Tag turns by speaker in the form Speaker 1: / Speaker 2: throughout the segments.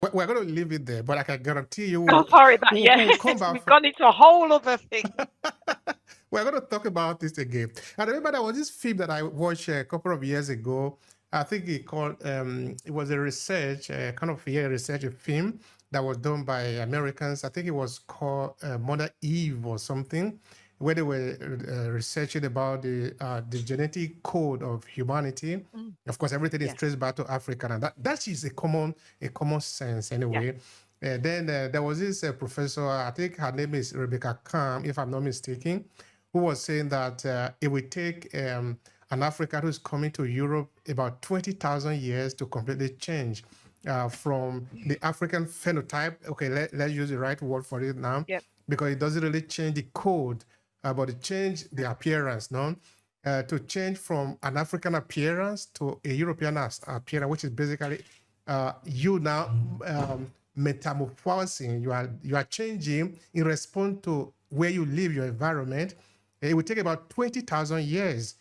Speaker 1: We're going to leave it there, but I can guarantee you.
Speaker 2: Oh, sorry, that we'll, yeah, we'll we've from... gone into a whole other thing.
Speaker 1: we're going to talk about this again. I remember there was this film that I watched a couple of years ago. I think it called um, it was a research, a kind of a research film that was done by Americans. I think it was called uh, Mother Eve or something where they were uh, researching about the uh, the genetic code of humanity. Mm. Of course, everything is traced back to Africa, and that that is a common a common sense anyway. Yeah. Uh, then uh, there was this uh, professor, I think her name is Rebecca Cann, if I'm not mistaken, who was saying that uh, it would take um, an African who's coming to Europe about 20,000 years to completely change uh, from the African phenotype. Okay, let, let's use the right word for it now.
Speaker 2: Yep.
Speaker 1: Because it doesn't really change the code uh, but it change the appearance, no? Uh, to change from an African appearance to a European appearance, which is basically uh, you now um, metamorphosing. You are you are changing in response to where you live, your environment. It will take about twenty thousand years.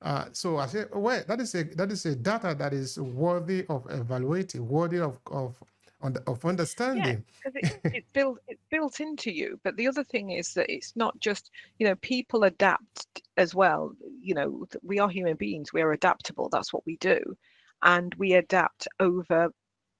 Speaker 1: Uh, so I said, well, that is a that is a data that is worthy of evaluating, worthy of of of understanding.
Speaker 2: Yeah, it, it's built into you. But the other thing is that it's not just you know people adapt as well. You know we are human beings. We are adaptable. That's what we do, and we adapt over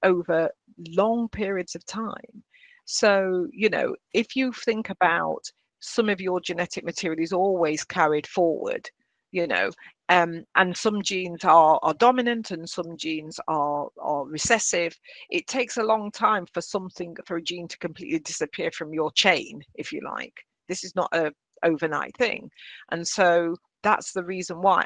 Speaker 2: over long periods of time. So you know if you think about some of your genetic material is always carried forward you know um, and some genes are, are dominant and some genes are, are recessive. It takes a long time for something, for a gene to completely disappear from your chain, if you like. This is not a overnight thing. And so that's the reason why.